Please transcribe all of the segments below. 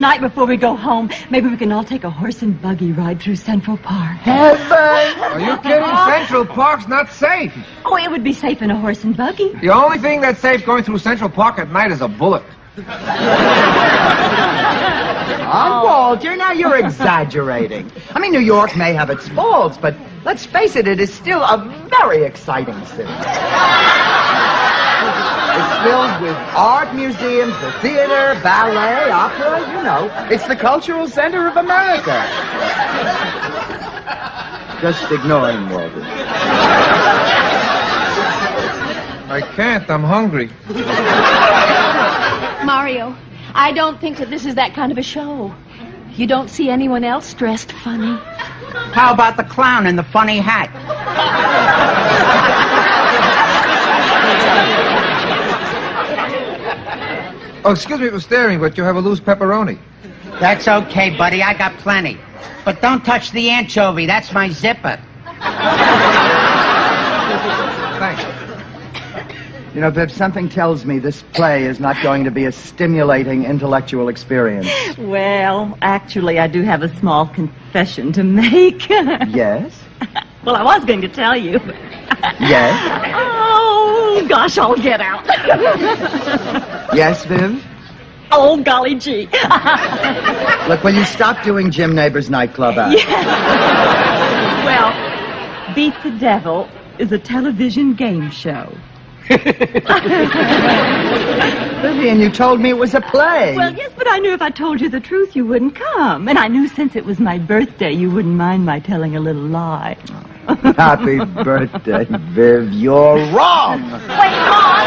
Night before we go home, maybe we can all take a horse and buggy ride through Central Park. Heaven! Are you kidding? Central Park's not safe. Oh, it would be safe in a horse and buggy. The only thing that's safe going through Central Park at night is a bullet. Ah, oh, Walter, now you're exaggerating. I mean, New York may have its faults, but let's face it, it is still a very exciting city. It's filled with art museums, the theater, ballet, opera, you know. It's the cultural center of America. Just ignoring Walter. I can't. I'm hungry. Mario, I don't think that this is that kind of a show. You don't see anyone else dressed funny. How about the clown in the funny hat? Oh, excuse me for staring, but you have a loose pepperoni. That's okay, buddy. I got plenty. But don't touch the anchovy. That's my zipper. Thanks. You know, Viv, something tells me this play is not going to be a stimulating intellectual experience. Well, actually, I do have a small confession to make. Yes? well, I was going to tell you. Yes? Oh, gosh, I'll get out. Yes, Viv? oh, golly gee. Look, will you stop doing Jim Nabors nightclub uh? act? well, Beat the Devil is a television game show. Vivian, you told me it was a play. Well, yes, but I knew if I told you the truth, you wouldn't come. And I knew since it was my birthday, you wouldn't mind my telling a little lie. Happy birthday, Viv. You're wrong. Wait, Mom!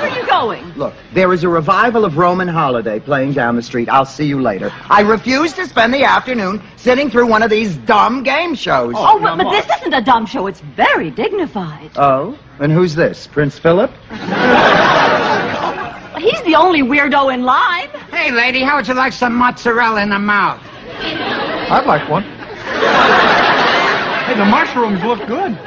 Where are you going? Look, there is a revival of Roman Holiday playing down the street. I'll see you later. I refuse to spend the afternoon sitting through one of these dumb game shows. Oh, but, but this isn't a dumb show. It's very dignified. Oh? And who's this? Prince Philip? He's the only weirdo in line. Hey, lady, how would you like some mozzarella in the mouth? I'd like one. Hey, the mushrooms look good.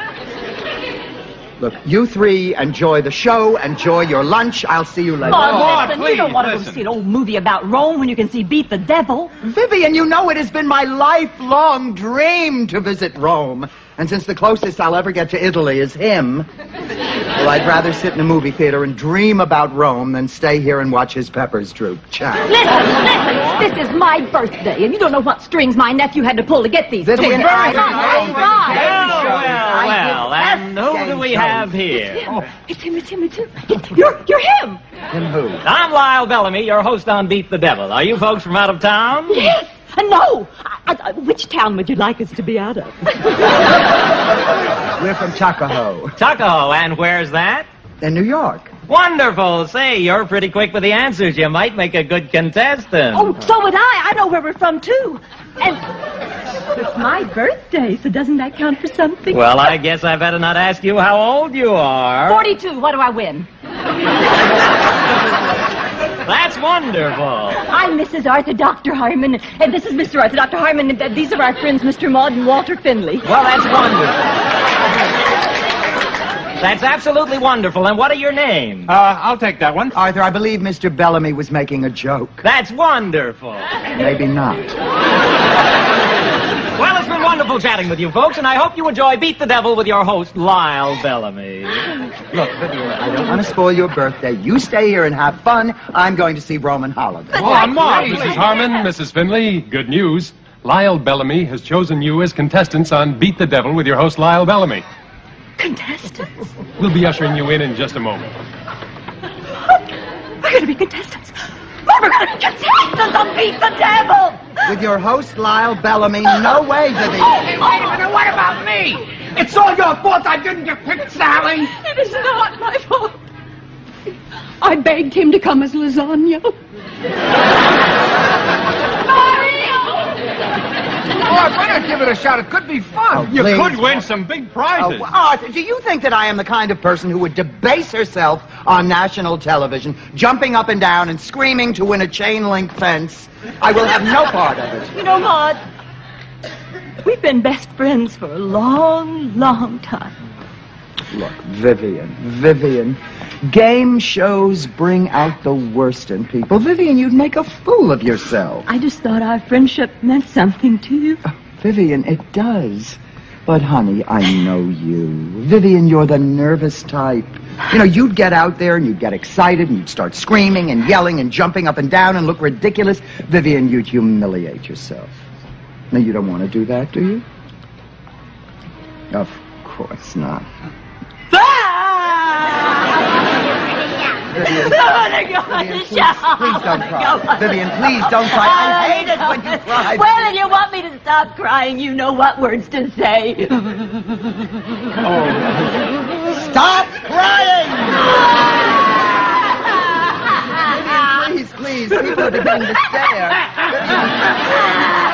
Look, you three enjoy the show, enjoy your lunch. I'll see you later. Oh, Mom, Mom, listen, you don't want to go see an old movie about Rome when you can see Beat the Devil. Vivian, you know it has been my lifelong dream to visit Rome. And since the closest I'll ever get to Italy is him, well, I'd rather sit in a movie theater and dream about Rome than stay here and watch his peppers droop. Ciao. Listen, listen, this is my birthday, and you don't know what strings my nephew had to pull to get these. Vivian, toys. I- Come I- all right. Well, well, well, and who do we have here? It's him, it's him, it's him. It's- You're, you're him. Him who? I'm Lyle Bellamy, your host on Beat the Devil. Are you folks from out of town? Yes. Uh, no. I, I, which town would you like us to be out of? We're from Tuckahoe, Tuckahoe, and where's that? in New York. Wonderful. Say, you're pretty quick with the answers. You might make a good contestant. oh, so would I. I know where we're from, too. And it's my birthday, so doesn't that count for something? Well, I guess I better not ask you how old you are. 42. What do I win? That's wonderful. I'm Mrs. Arthur Dr. Harmon, and this is Mr. Arthur Dr. Harmon, and these are our friends, Mr. Maud and Walter Findlay. Well, that's wonderful. That's absolutely wonderful. And what are your names? Uh, I'll take that one. Arthur, I believe Mr. Bellamy was making a joke. That's wonderful. Maybe not. Well, it's been wonderful chatting with you folks, and I hope you enjoy Beat the Devil with your host, Lyle Bellamy. Look, Vivian, I don't want to spoil your birthday. You stay here and have fun. I'm going to see Roman Holiday. Oh, I'm. Mrs. Harmon, Mrs. Findlay, good news. Lyle Bellamy has chosen you as contestants on Beat the Devil with your host, Lyle Bellamy. Contestants? We'll be ushering you in in just a moment. We're going to be contestants. We're going to be contestants on Beat the Devil. With your host, Lyle Bellamy, no way, Vivian. Wait a minute, what about me? It's all your fault I didn't get picked, Sally. It is not my fault. I begged him to come as lasagna. Oh, why not give it a shot? It could be fun. You Please. could win some big prizes. Oh, Arthur, do you think that I am the kind of person who would debase herself on national television, jumping up and down and screaming to win a chain link fence? I will have no part of it. You know, Maud, we've been best friends for a long, long time. Look, Vivian, Vivian. Game shows bring out the worst in people. Vivian, you'd make a fool of yourself. I just thought our friendship meant something to you. Uh, Vivian, it does. But honey, I know you. Vivian, you're the nervous type. You know, you'd get out there and you'd get excited and you'd start screaming and yelling and jumping up and down and look ridiculous. Vivian, you'd humiliate yourself. Now, you don't want to do that, do you? Of course not. Vivian, oh, Vivian, please, please don't oh, cry. Vivian, please don't cry. Oh, I hate it when you cry. Well, if you want me to stop crying, you know what words to say. Oh. Stop crying! Vivian, please, please. People are beginning to stare.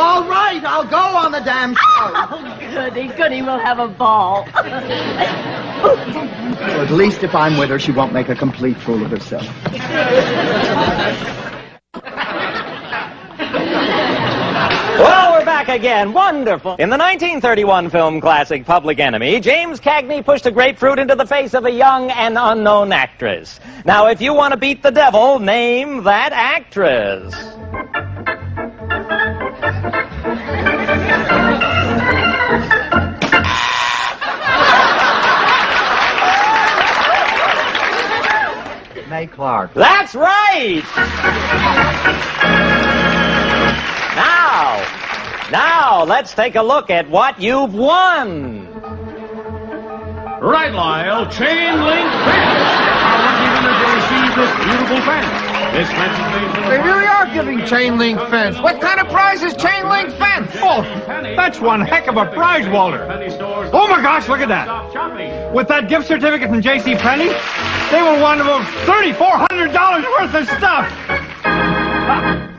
All right, I'll go on the damn show. Goody, goody, we'll have a ball. Well, at least if I'm with her, she won't make a complete fool of herself. Well, we're back again. Wonderful. In the 1931 film classic Public Enemy, James Cagney pushed a grapefruit into the face of a young and unknown actress. Now, if you want to beat the devil, name that actress. Mae Clarke. That's right! Now, now, let's take a look at what you've won. Right, Lyle. Chain link fence. Our lucky winners will receive this beautiful fence. This fence is made from They really are giving chain link fence. What kind of prize is chain link fence? Oh, that's one heck of a prize, Walter. Oh my gosh, look at that. With that gift certificate from J.C. Penney, they will want about $3,400 worth of stuff.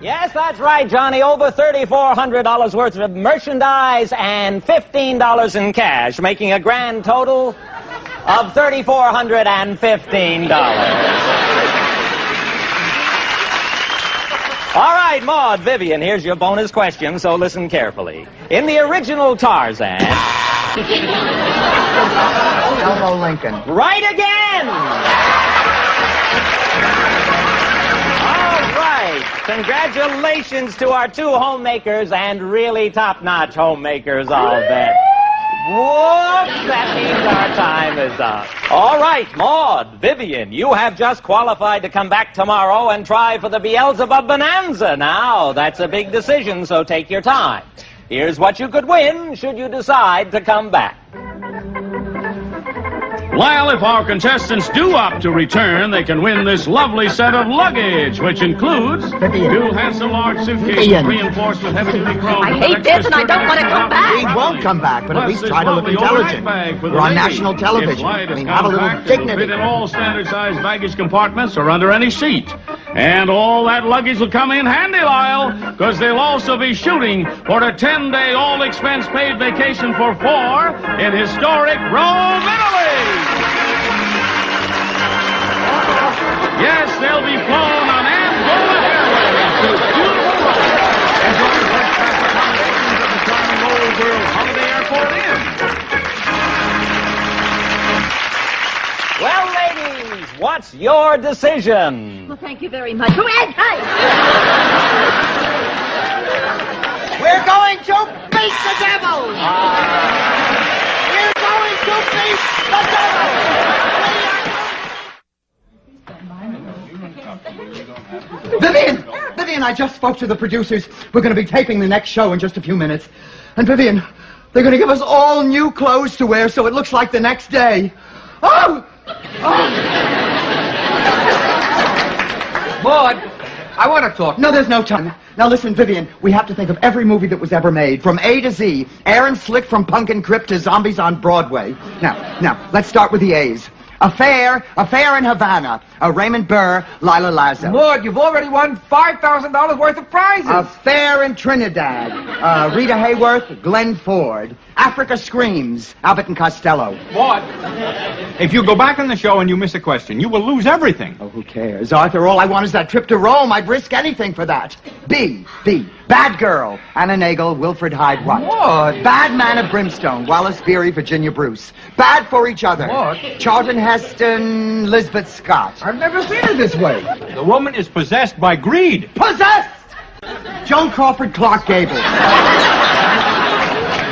Yes, that's right, Johnny. Over $3,400 worth of merchandise and $15 in cash, making a grand total of $3,415. All right, Maud, Vivian, here's your bonus question, so listen carefully. In the original Tarzan, Elmo Lincoln. right again! All right. Congratulations to our two homemakers and really top-notch homemakers, I'll bet. Whoops, that means our time is up. All right, Maud, Vivian, you have just qualified to come back tomorrow and try for the Beelzebub Bonanza. Now, that's a big decision, so take your time. Here's what you could win should you decide to come back. Lyle, if our contestants do opt to return, they can win this lovely set of luggage, which includes two handsome large suitcases reinforced with heavy-duty chrome. I hate this and I don't wanna come back. We won't come back, but at least try to look intelligent. bag for the We're on national television. I mean, have a little dignity. Fit in all standard-sized baggage compartments or under any seat. And all that luggage will come in handy, Lyle, because they'll also be shooting for a 10-day all-expense-paid vacation for four in historic Rome, Italy. Yes, they'll be flown on Angola Airways to beautiful Rome. Enjoy the first-class accommodations at the charming Old World Holiday Airport Inn. Well, ladies, what's your decision? Well, thank you very much. Oh, and, hey! We're going to beat the devil! Ah. We're going to beat the devil! Vivian! Vivian, I just spoke to the producers. We're going to be taping the next show in just a few minutes. And Vivian, they're going to give us all new clothes to wear so it looks like the next day. Oh! Oh! Maud, I want to talk. No, there's no time. Now listen, Vivian, we have to think of every movie that was ever made, from A to Z. Aaron Slick from Punkin Crick to Zombies on Broadway. Now, now, let's start with the A's. Affair, Affair in Havana. Uh, Raymond Burr, Lilia Lazo. Maud, you've already won $5,000 worth of prizes. Affair in Trinidad. Uh, Rita Hayworth, Glenn Ford. Africa Screams, Abbott and Costello. Maud, if you go back on the show and you miss a question, you will lose everything. Oh, who cares? Arthur, all I want is that trip to Rome. I'd risk anything for that. B, B. Bad girl, Anna Neagle, Wilfred Hyde White. What? Bad man of brimstone, Wallace Beery, Virginia Bruce. Bad for each other. What? Charlton Heston, Lizabeth Scott. I've never seen it this way. The woman is possessed by greed. Possessed! Joan Crawford, Clark Gable.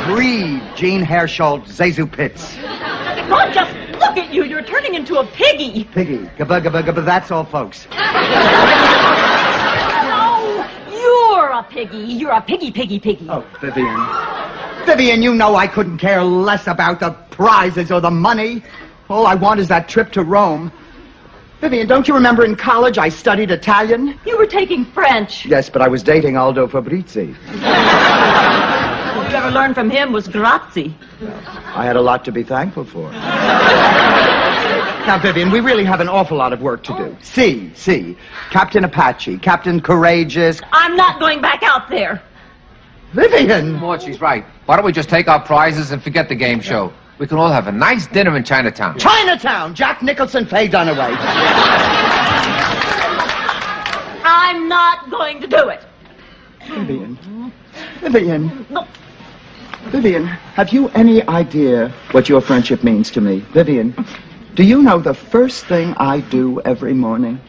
Greed, Jean Hersholt, ZaSu Pitts. Ron, just look at you. You're turning into a piggy. Piggy, gabba gabba gabba, that's all, folks. No, you're a piggy. You're a piggy, piggy, piggy. Oh, Vivian. Vivian, you know I couldn't care less about the prizes or the money. All I want is that trip to Rome. Vivian, don't you remember in college I studied Italian? You were taking French. Yes, but I was dating Aldo Fabrizi. All you ever learned from him was grazie. I had a lot to be thankful for. now, Vivian, we really have an awful lot of work to do. Oh. See, see. Captain Apache, Captain Courageous. I'm not going back out there. Vivian! Maud, she's right. Why don't we just take our prizes and forget the game show? We can all have a nice dinner in Chinatown. Chinatown! Jack Nicholson, Faye Dunaway. I'm not going to do it. Vivian. Vivian. No. Vivian, have you any idea what your friendship means to me? Vivian, do you know the first thing I do every morning?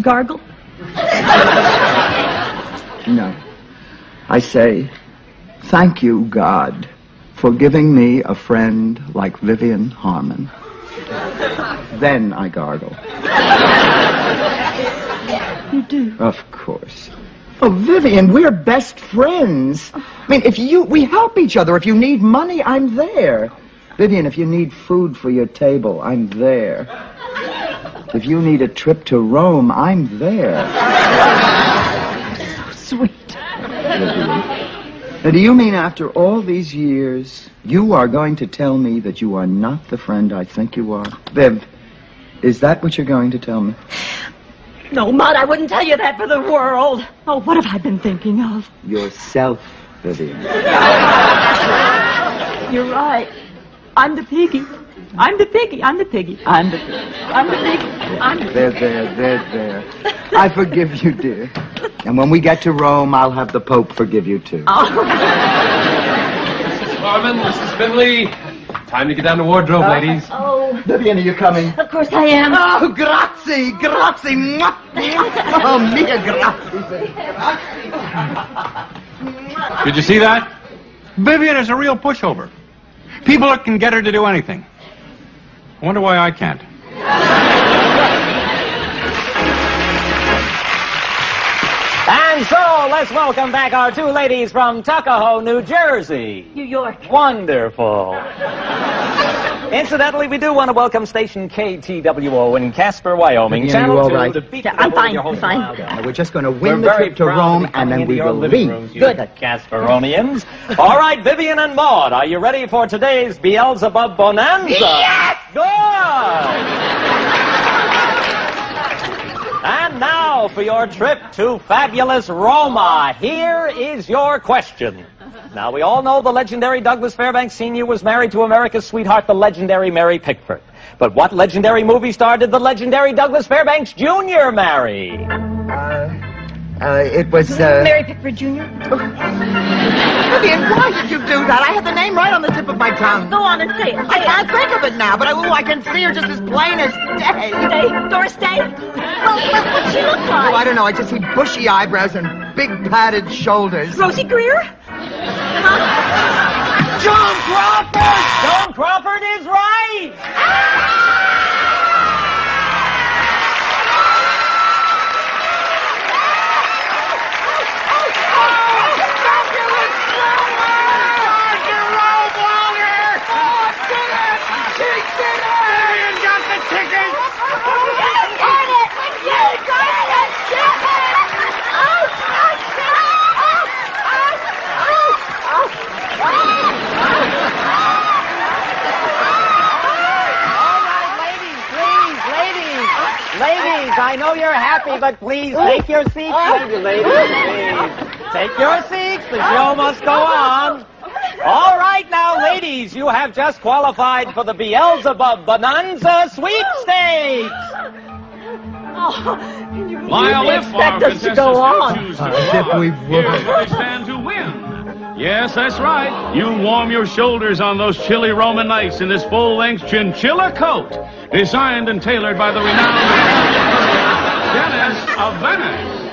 Gargle? No. I say, thank you, God, for giving me a friend like Vivian Harmon. then I gargle. You do. Of course. Oh, Vivian, we're best friends. I mean, if you, we help each other. If you need money, I'm there. Vivian, if you need food for your table, I'm there. If you need a trip to Rome, I'm there. So Sweet. Vivian. Now, do you mean after all these years, you are going to tell me that you are not the friend I think you are? Viv, is that what you're going to tell me? No, Maud, I wouldn't tell you that for the world. Oh, what have I been thinking of? Yourself, Vivian. You're right. I'm the piggy. I'm the piggy. I'm the piggy. I'm the piggy. I'm the piggy. I'm the There, there, there, there. I forgive you, dear. And when we get to Rome, I'll have the Pope forgive you, too. Oh. Mrs. Harmon, Mrs. Findlay. Time to get down to wardrobe, uh, ladies. Oh, Vivian, are you coming? of course I am. Oh, grazie, grazie. Mwah, mwah. Oh, mia grazie. Did you see that? Vivian is a real pushover. People can get her to do anything. I wonder why I can't. So, let's welcome back our two ladies from Tuckahoe, New Jersey. New York. Wonderful. Incidentally, we do want to welcome station KTWO in Casper, Wyoming. Vivian, Channel you all 2 right? to Yeah, I'm fine, I'm fine. Now, uh, we're just going to We're win the trip to Rome, be and then we will leave. rooms, you Good. Casperonians. All right, Vivian and Maud, are you ready for today's Beelzebub Bonanza? Yes! Good! And now for your trip to fabulous Roma. Here is your question. Now, we all know the legendary Douglas Fairbanks Sr. was married to America's sweetheart, the legendary Mary Pickford. But what legendary movie star did the legendary Douglas Fairbanks Jr. marry? Uh, it was, uh... Mary Pickford Jr. Vivian, why did you do that? I had the name right on the tip of my tongue. Go on and say it. I can't think of it now, but I, oh, I can see her just as plain as day. Day. Doris Day. Well, what'd she look like? Oh, I don't know. I just see bushy eyebrows and big padded shoulders. Rosey Grier? Joan Crawford! Joan Crawford is right! All I know you're happy, but please take your seats, oh. ladies. Please take your seats. The show must go on. All right, now, ladies, you have just qualified for the Beelzebub Bonanza sweepstakes. Oh, and you really Lyle, if expect us to go on? choose to As go if on, we here's would. they stand to win. Yes, that's right. You warm your shoulders on those chilly Roman nights in this full-length chinchilla coat, designed and tailored by the renowned Dennis of Venice.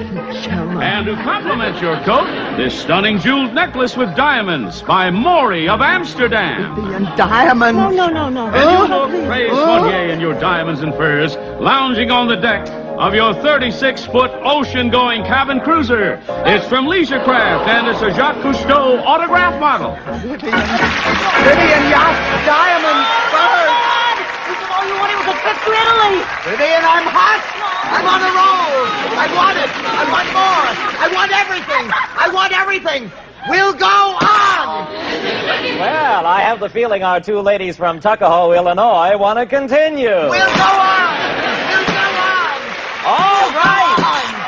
And to complement your coat, this stunning jeweled necklace with diamonds by Maury of Amsterdam. And uh, diamonds. No, no, no, no. And you oh. look Ray Monnier in your diamonds and furs, lounging on the deck of your 36-foot ocean-going cabin cruiser. It's from Leisure Craft, and it's a Jacques Cousteau autograph model. Vivian, Vivian Yacht, diamonds, birds. This is all you wanted was a trip to Italy. Vivian, I'm hot. I'm on a roll. I want it. I want more. I want everything. I want everything. We'll go on. Well, I have the feeling our two ladies from Tuckahoe, Illinois, want to continue. We'll go on. We'll go on. All right.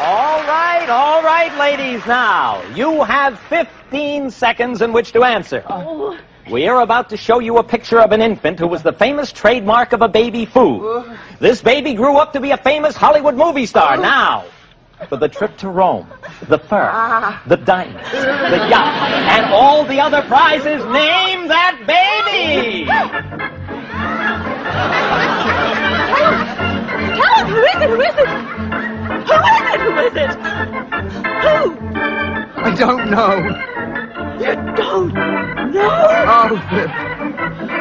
All right, all right, ladies. Now, you have 15 seconds in which to answer. Oh. We are about to show you a picture of an infant who was the famous trademark of a baby food. This baby grew up to be a famous Hollywood movie star. Now, for the trip to Rome, the fur, the diamonds, the yacht, and all the other prizes, name that baby! Tell him, who is it? Who is it? Who is it? Who is it? Who? I don't know. You don't know? Oh,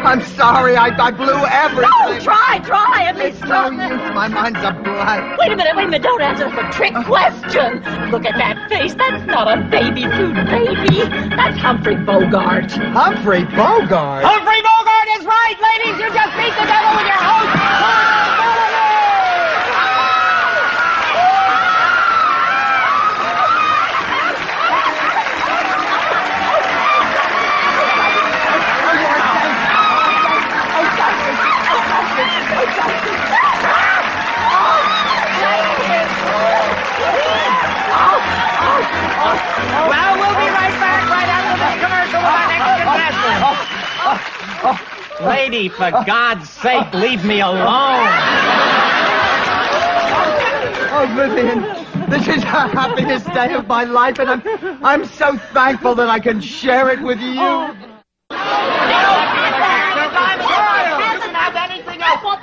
I'm sorry. I, I blew everything. No, try, try. At least It's no use. My mind's a blank. Wait a minute, wait a minute. Don't answer the trick uh. question. Look at that face. That's not a baby food baby. That's Humphrey Bogart. Humphrey Bogart. Humphrey Bogart is right, ladies. You just beat the devil with your host, after this commercial with our next contestant. Lady, for God's sake, leave me alone. Oh, Vivian, this is the happiest day of my life, and I'm, I'm so thankful that I can share it with you.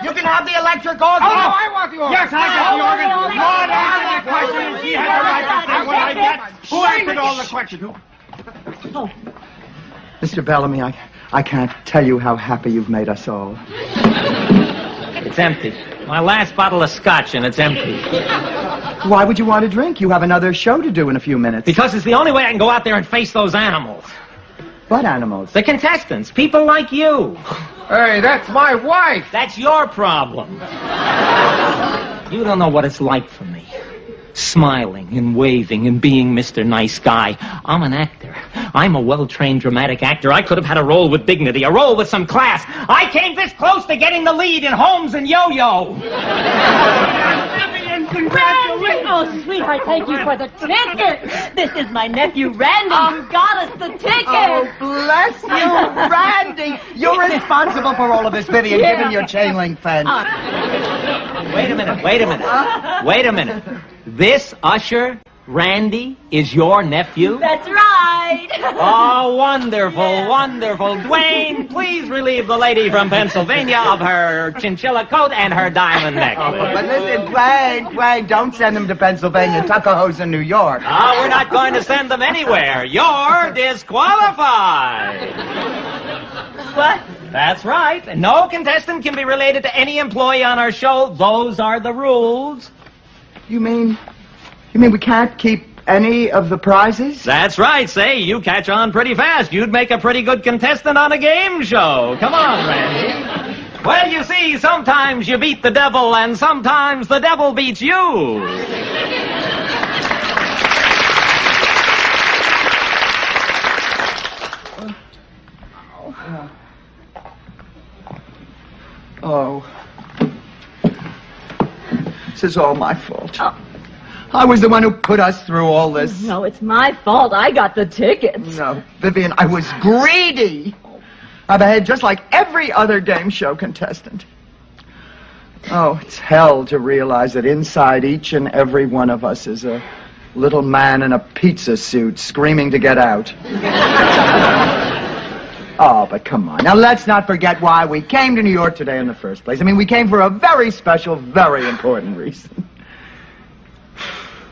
You can have the electric organ. Oh, I want the organ. Yes, I got the organ. Lord, answer the question. He had the right to say what I get. Who answered all the questions? Who? Mr. Bellamy, I, I can't tell you how happy you've made us all. It's empty. My last bottle of scotch, and it's empty. Why would you want a drink? You have another show to do in a few minutes. Because it's the only way I can go out there and face those animals. What animals? The contestants, people like you. Hey, that's my wife. That's your problem. You don't know what it's like for me. Smiling and waving and being Mr. Nice Guy. I'm an actor. I'm a well-trained dramatic actor. I could have had a role with dignity, a role with some class. I came this close to getting the lead in Holmes and Yo-Yo. Randy! Oh, sweetheart, thank you for the ticket. This is my nephew, Randy, oh. who got us the ticket. Oh, bless you, Randy. You're responsible for all of this, Vivian, Yeah. given your chain link fence. Wait a minute, wait a minute. Wait a minute. This usher, Randy, is your nephew? That's right. Oh, wonderful, wonderful. Dwayne, please relieve the lady from Pennsylvania of her chinchilla coat and her diamond necklace. But listen, Wayne, Dwayne, don't send them to Pennsylvania. Tuckahoe's in New York. Ah, we're not going to send them anywhere. You're disqualified. What? That's right. No contestant can be related to any employee on our show. Those are the rules. You mean, you mean we can't keep any of the prizes? That's right. Say, you catch on pretty fast. You'd make a pretty good contestant on a game show. Come on, Randy. Well, you see, sometimes you beat the devil, and sometimes the devil beats you. Oh. This is all my fault. Oh. I was the one who put us through all this. No, it's my fault. I got the tickets. No, Vivian, I was greedy. I behaved just like every other game show contestant. Oh, it's hell to realize that inside each and every one of us is a little man in a pizza suit screaming to get out. oh, but come on. Now, let's not forget why we came to New York today in the first place. I mean, we came for a very special, very important reason.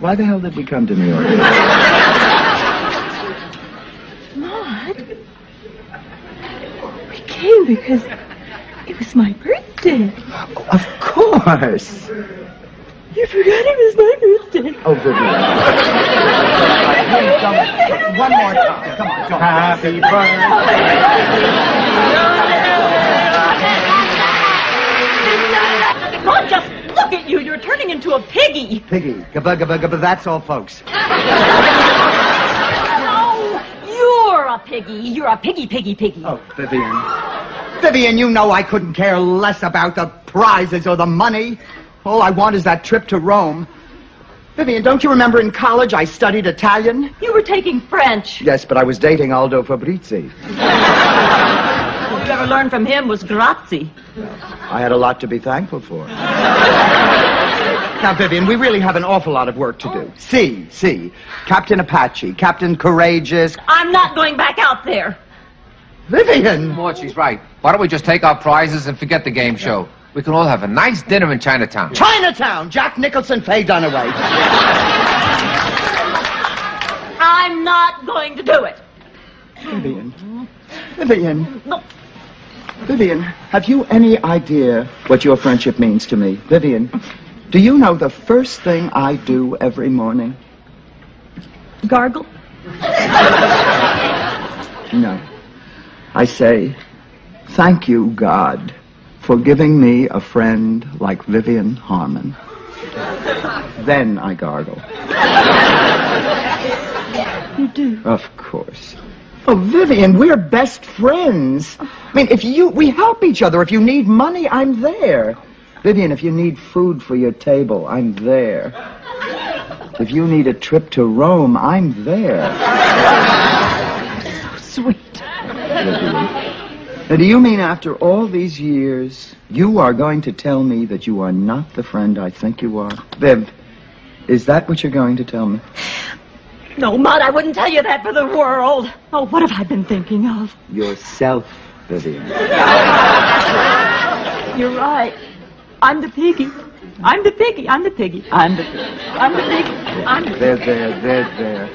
Why the hell did we come to New York? Maud, we came because it was my birthday. Of course. You forgot it was my birthday. Oh, Vivian. Please. One more time. Come on, don't. Happy Ron, just look at you. You're turning into a piggy. Piggy. Gabba, gabba, gabba. That's all, folks. No, you're a piggy. You're a piggy, piggy, piggy. Oh, Vivian. Vivian, you know I couldn't care less about the prizes or the money. All I want is that trip to Rome. Vivian, don't you remember in college I studied Italian? You were taking French. Yes, but I was dating Aldo Fabrizi. All you ever learned from him was grazie. I had a lot to be thankful for. now, Vivian, we really have an awful lot of work to do. See, see. Captain Apache, Captain Courageous. I'm not going back out there. Vivian! Maud, she's right. Why don't we just take our prizes and forget the game show? We can all have a nice dinner in Chinatown. Chinatown! Jack Nicholson, Faye Dunaway. I'm not going to do it. Vivian. Vivian. No. Vivian, have you any idea what your friendship means to me? Vivian, do you know the first thing I do every morning? Gargle? No. I say, thank you, God, for giving me a friend like Vivian Harmon. Then I gargle. You do. Of course. Oh, Vivian, we're best friends. I mean, if you, we help each other. If you need money, I'm there. Vivian, if you need food for your table, I'm there. If you need a trip to Rome, I'm there. So Sweet. Vivian. Now, do you mean after all these years, you are going to tell me that you are not the friend I think you are? Viv, is that what you're going to tell me? No, Maud, I wouldn't tell you that for the world. Oh, what have I been thinking of? Yourself, Vivian. You're right. I'm the piggy. I'm the piggy. I'm the piggy. I'm the piggy. I'm the piggy. I'm the piggy. There, there, there, there.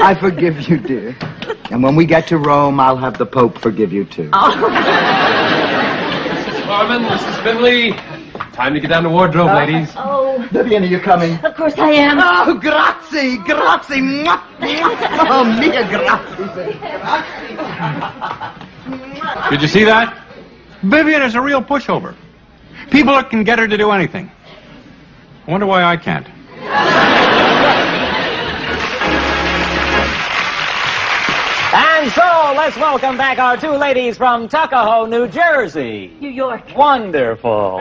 I forgive you, dear. And when we get to Rome, I'll have the Pope forgive you, too. Mrs. Harmon, Mrs. Findlay. Time to get down to wardrobe, uh, ladies. Oh, Vivian, are you coming? of course I am. Oh, grazie, grazie. Mwah, mwah. Oh, mia grazie. Did you see that? Vivian is a real pushover. People can get her to do anything. I wonder why I can't. And so, let's welcome back our two ladies from Tuckahoe, New Jersey. New York. Wonderful.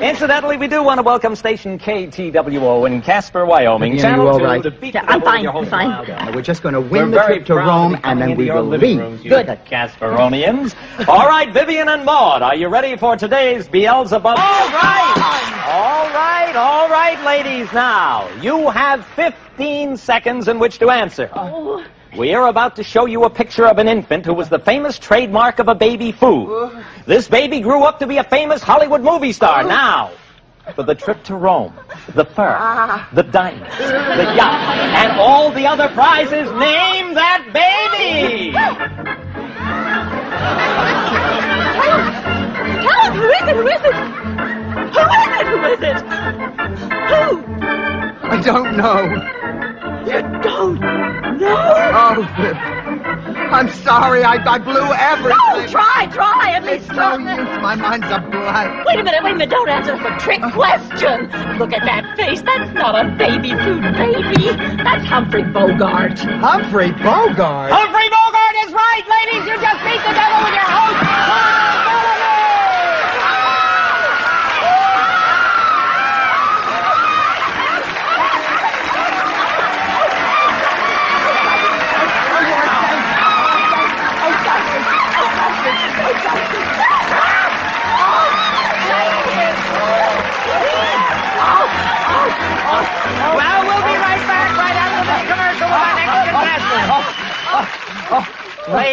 Incidentally, we do want to welcome station KTWO in Casper, Wyoming. Vivian, Channel you all 2 right? to beat Yeah, I'm fine, I'm fine. Lyle We're just going to We're win the trip to Rome, and then we will living leave. rooms, Good. Casperonians. All right, Vivian and Maud, are you ready for today's Beelzebub? All right. All right, all right, ladies. Now, you have 15 seconds in which to answer. Oh, We are about to show you a picture of an infant who was the famous trademark of a baby food. This baby grew up to be a famous Hollywood movie star. Now, for the trip to Rome, the fur, ah. the diamonds, the yacht, and all the other prizes, name that baby! tell him. Who is it? Who is it? Who is it? Who is it? Who? I don't know. You don't know? Oh, I'm sorry. I, I blew everything. No, try, try. At least No try. use. My mind's a blank. Wait a minute, wait a minute. Don't answer the trick question. Look at that face. That's not a baby food baby. That's Humphrey Bogart. Humphrey Bogart. Humphrey Bogart is right, ladies! You just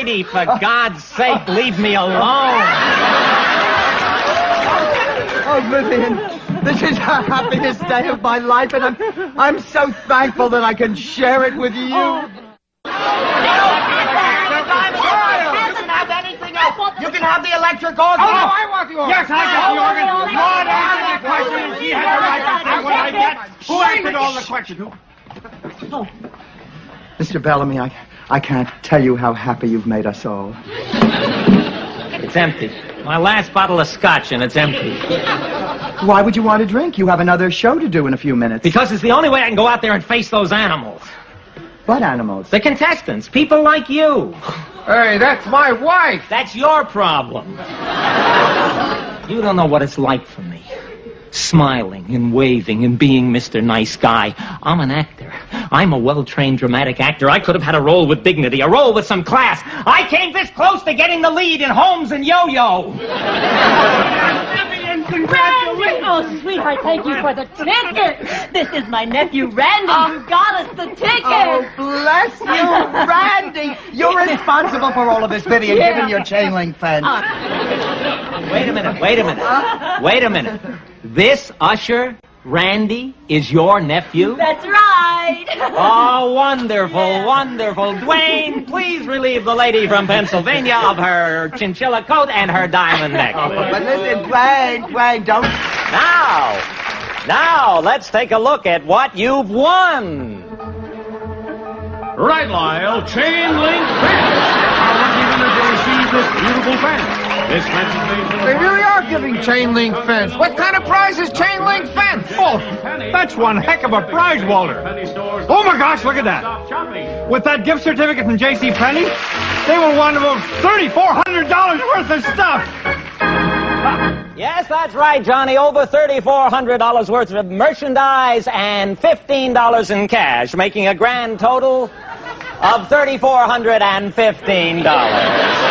Lady, for God's sake, leave me alone. Oh, Vivian, this is the happiest day of my life, and I'm, I'm so thankful that I can share it with you. You can have the electric organ. Oh, I want the organ. Yes, I got the oh, organ. Maud answered the question, and she had the right to say what I get. Who answered all the questions? Who? Mr. Bellamy, I, I can't tell you how happy you've made us all. It's empty. My last bottle of scotch, and it's empty. Why would you want a drink? You have another show to do in a few minutes. Because it's the only way I can go out there and face those animals. What animals? The contestants, people like you. Hey, that's my wife. That's your problem. You don't know what it's like for me. Smiling and waving and being Mr. Nice Guy. I'm an actor. I'm a well-trained dramatic actor. I could have had a role with dignity, a role with some class. I came this close to getting the lead in Holmes and Yo-Yo. Congratulations! Oh, sweetheart, thank you for the ticket. This is my nephew Randy who got us the ticket. Oh, bless you, Randy. You're responsible for all of this, Vivian, Yeah. given your chain link fence. Uh. Wait a minute, wait a minute. Wait a minute. This usher, Randy, is your nephew? That's right. Oh, wonderful, wonderful. Dwayne, please relieve the lady from Pennsylvania of her chinchilla coat and her diamond necklace. Oh, but listen, Dwayne, Dwayne, don't... Now, now, let's take a look at what you've won. Right, Lyle. Chain link fence. Our lucky winners will receive this beautiful fence. This fence is made from They really are giving chain link fence. What kind of prize is chain link fence? Oh, that's one heck of a prize, Walter. Oh, my gosh, look at that. With that gift certificate from J.C. Penney, they will want about $3,400 worth of stuff. Yes, that's right, Johnny. Over $3,400 worth of merchandise and $15 in cash, making a grand total of $3,415.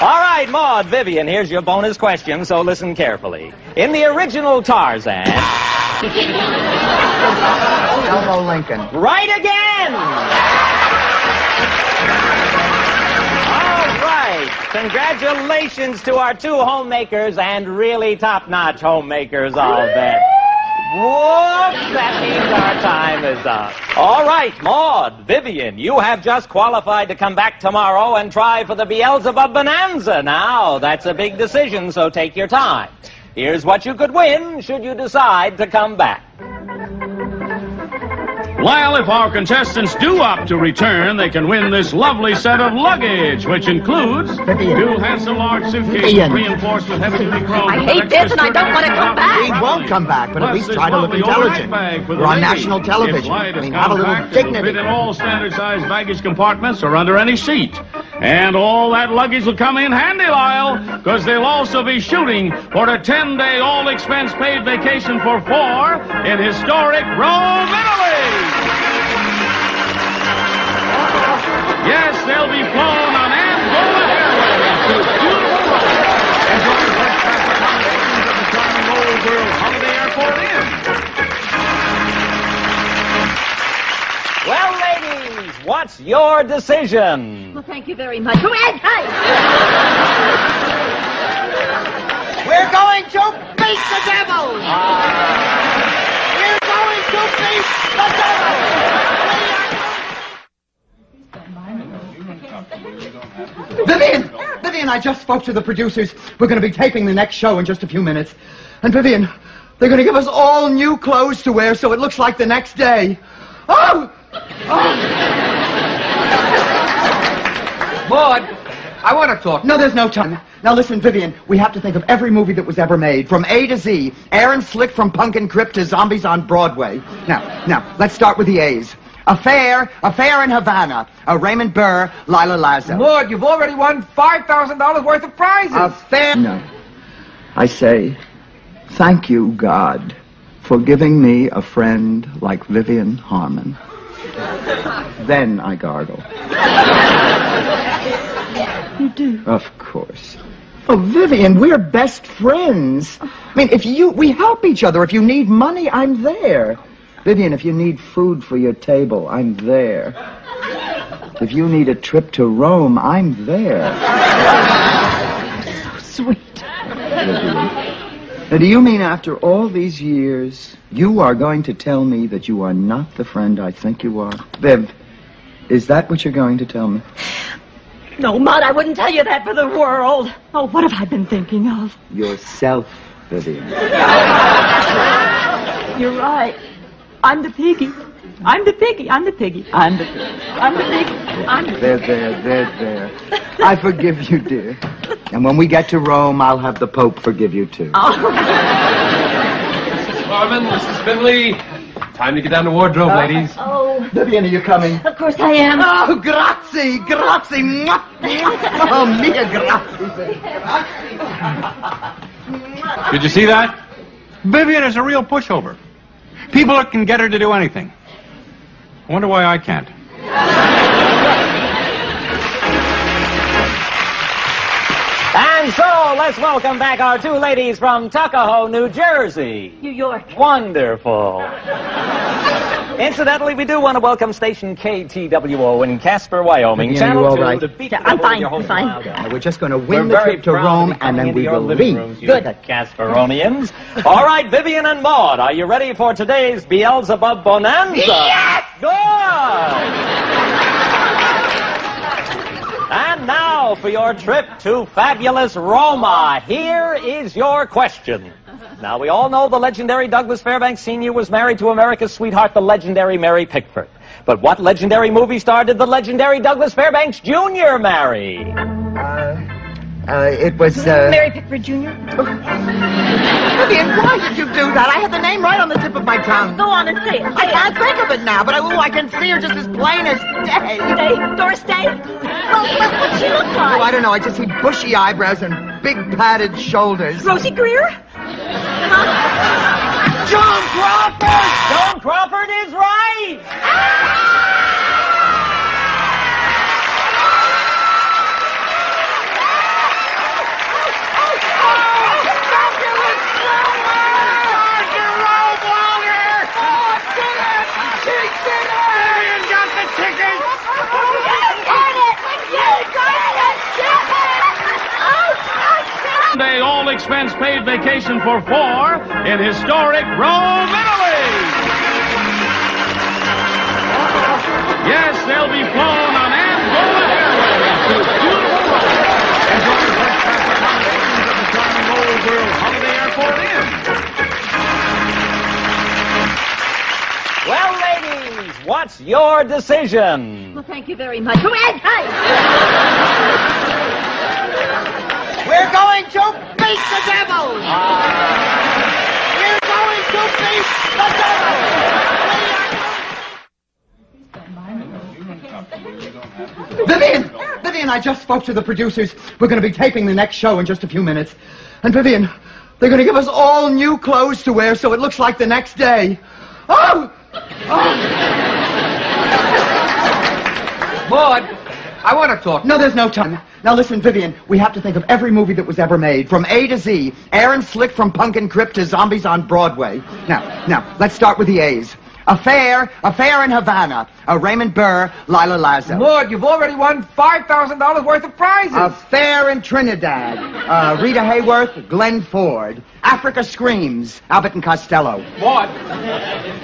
All right, Maud, Vivian, here's your bonus question, so listen carefully. In the original Tarzan, Elmo Lincoln. right again! All right. Congratulations to our two homemakers and really top-notch homemakers, I'll bet. Whoops, that means our time is up. All right, Maud, Vivian, you have just qualified to come back tomorrow and try for the Beelzebub Bonanza. Now, that's a big decision, so take your time. Here's what you could win should you decide to come back. Lyle, if our contestants do opt to return, they can win this lovely set of luggage, which includes Vivian. two handsome large suitcases Vivian. reinforced with heavy-duty chrome. I hate this and I don't want to come back. We won't come back, but at least try to look intelligent. bag for the We're on national television. I mean, have a little compact, dignity. Fit in all standard-sized baggage compartments or under any seat. And all that luggage will come in handy, Lyle, because they'll also be shooting for a 10-day all-expense-paid vacation for four in historic Rome, Italy. Yes, they'll be flown on what's your decision? Well, thank you very much. Oh, Ed, hey! We're going to beat the devil! Ah. We're going to beat the devil! Vivian! Vivian, I just spoke to the producers. We're going to be taping the next show in just a few minutes. And Vivian, they're going to give us all new clothes to wear so it looks like the next day. Oh! oh! Maud, I want to talk. No, there's no time. Now listen, Vivian, we have to think of every movie that was ever made, from A to Z. Aaron Slick from Punkin Crick to Zombies on Broadway. Now, now, let's start with the A's. Affair, Affair in Havana. Uh, Raymond Burr, Lilia Lazo. Maud, you've already won $5,000 worth of prizes. Affair. No. I say, thank you, God, for giving me a friend like Vivian Harmon. then I gargle. You do. Of course. Oh, Vivian, we're best friends. I mean, if you, we help each other. If you need money, I'm there. Vivian, if you need food for your table, I'm there. If you need a trip to Rome, I'm there. So Sweet. Now, do you mean after all these years, you are going to tell me that you are not the friend I think you are? Viv, is that what you're going to tell me? No, Maud, I wouldn't tell you that for the world. Oh, what have I been thinking of? Yourself, Vivian. You're right. I'm the piggy. I'm the piggy. I'm the piggy. I'm the piggy. I'm the piggy. I'm the There, there, there, there. I forgive you, dear. And when we get to Rome, I'll have the Pope forgive you, too. Oh. Mrs. Harmon, Mrs. Findlay. Time to get down to wardrobe, ladies. Oh, Vivian, are you coming? of course I am. Oh, grazie, grazie. Mwah. Oh, mia grazie. Did you see that? Vivian is a real pushover. People can get her to do anything. I wonder why I can't. And so, let's welcome back our two ladies from Tuckahoe, New Jersey. New York. Wonderful. Incidentally, we do want to welcome station KTWO in Casper, Wyoming. Vivian, Channel you all 2 right? to Yeah, I'm fine, I'm fine. Lyle We're just going to We're win the trip to Rome, and then we will living leave. rooms, Good. Casperonians. All right, Vivian and Maud, are you ready for today's Beelzebub Bonanza? Yes! Good! And now for your trip to fabulous Roma. Here is your question. Now, we all know the legendary Douglas Fairbanks Sr. was married to America's sweetheart, the legendary Mary Pickford. But what legendary movie star did the legendary Douglas Fairbanks Jr. marry? Uh, it was, uh... Mary Pickford Jr. Vivian, why did you do that? I had the name right on the tip of my tongue. Go on and say it. I can't think of it now, but I, oh, I can see her just as plain as day. Day. Doris Day. Well, what, what'd she look like? Oh, I don't know. I just see bushy eyebrows and big padded shoulders. Rosey Grier? Joan Crawford! Joan Crawford is right! Paid for four in historic Rome, Italy. Yes, they'll be flown on Angola Airways to beautiful Rome. Enjoy first class accommodations at the charming Old World Holiday Airport Inn. Well, ladies, what's your decision? Well, thank you very much. Oh, Ed, hi. We're going to beat the devil! We're going to beat the devil! Vivian! Vivian, I just spoke to the producers. We're going to be taping the next show in just a few minutes. And Vivian, they're going to give us all new clothes to wear so it looks like the next day. Oh! oh! Maud, I want to talk. No, there's no time. Now listen, Vivian, we have to think of every movie that was ever made, from A to Z. Aaron Slick from Punkin Crick to Zombies on Broadway. Now, now, let's start with the A's. Affair, Affair in Havana. Uh, Raymond Burr, Lilia Lazo. Maud, you've already won $5,000 worth of prizes. Affair in Trinidad. Uh, Rita Hayworth, Glenn Ford. Africa Screams, Abbott and Costello. What?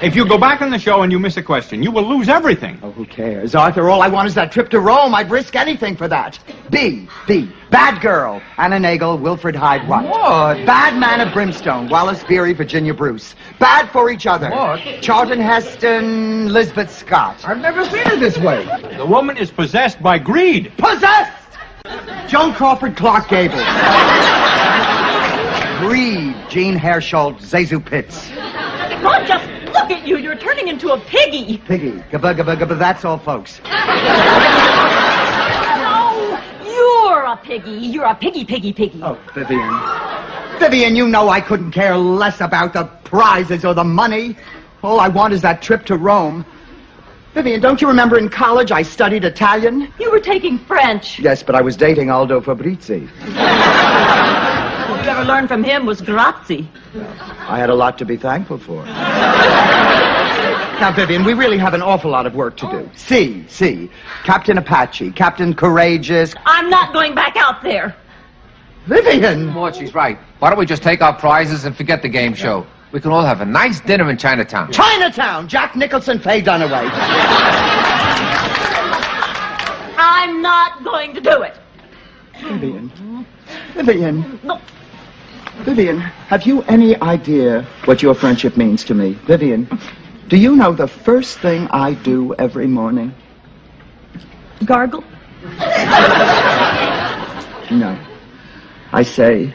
if you go back on the show and you miss a question, you will lose everything. Oh, who cares? Arthur, all I want is that trip to Rome. I'd risk anything for that. B, B, Bad Girl, Anna Neagle, Wilfred Hyde White. What? Bad Man of Brimstone, Wallace Beery, Virginia Bruce. Bad for each other. What? Charlton Heston, Lizabeth Scott. I've never seen it this way. The woman is possessed by greed. Possessed! Joan Crawford, Clark Gable. Greed, Jean Hersholt, ZaSu Pitts. Ron, just look at you. You're turning into a piggy. Piggy, gabba gabba gabba, that's all, folks. No, you're a piggy. You're a piggy, piggy, piggy. Oh, Vivian. Vivian, you know I couldn't care less about the prizes or the money. All I want is that trip to Rome. Vivian, don't you remember in college I studied Italian? You were taking French. Yes, but I was dating Aldo Fabrizi. All you ever learned from him was grazie. I had a lot to be thankful for. Now, Vivian, we really have an awful lot of work to do. Oh. See, see. Captain Apache, Captain Courageous. I'm not going back out there. Vivian! Maud, she's right. Why don't we just take our prizes and forget the game show? We can all have a nice dinner in Chinatown. Chinatown! Jack Nicholson, Faye Dunaway. I'm not going to do it. Vivian. Vivian. No. Vivian, have you any idea what your friendship means to me? Vivian, do you know the first thing I do every morning? Gargle? No. I say,